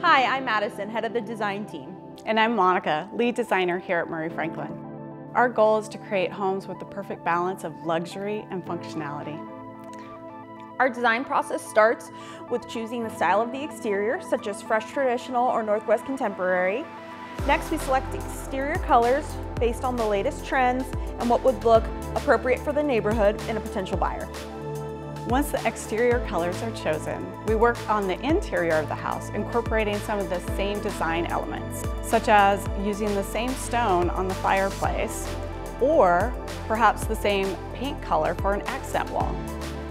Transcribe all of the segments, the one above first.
Hi, I'm Madison, head of the design team. And I'm Monica, lead designer here at Murray Franklyn. Our goal is to create homes with the perfect balance of luxury and functionality. Our design process starts with choosing the style of the exterior, such as fresh traditional or Northwest contemporary. Next, we select exterior colors based on the latest trends and what would look appropriate for the neighborhood and a potential buyer. Once the exterior colors are chosen, we work on the interior of the house, incorporating some of the same design elements, such as using the same stone on the fireplace, or perhaps the same paint color for an accent wall.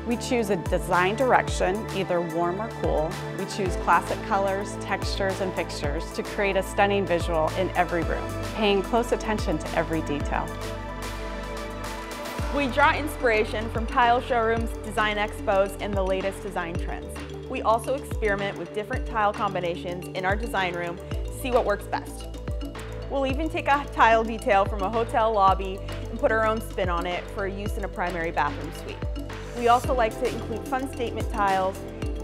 We choose a design direction, either warm or cool. We choose classic colors, textures, and fixtures to create a stunning visual in every room, paying close attention to every detail. We draw inspiration from tile showrooms, design expos, and the latest design trends. We also experiment with different tile combinations in our design room to see what works best. We'll even take a tile detail from a hotel lobby and put our own spin on it for use in a primary bathroom suite. We also like to include fun statement tiles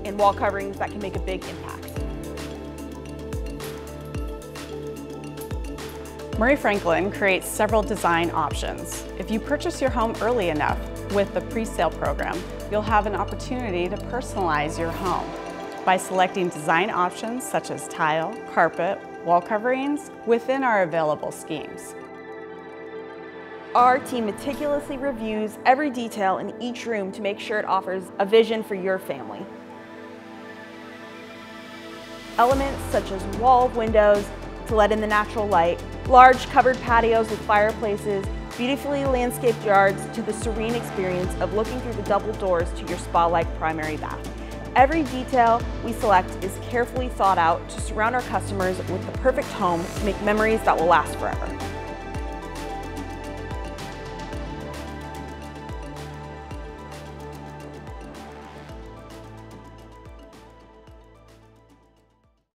and wall coverings that can make a big impact. Murray Franklyn creates several design options. If you purchase your home early enough with the pre-sale program, you'll have an opportunity to personalize your home by selecting design options such as tile, carpet, wall coverings within our available schemes. Our team meticulously reviews every detail in each room to make sure it offers a vision for your family. Elements such as wall windows to let in the natural light, large covered patios with fireplaces, beautifully landscaped yards to the serene experience of looking through the double doors to your spa-like primary bath. Every detail we select is carefully thought out to surround our customers with the perfect home to make memories that will last forever.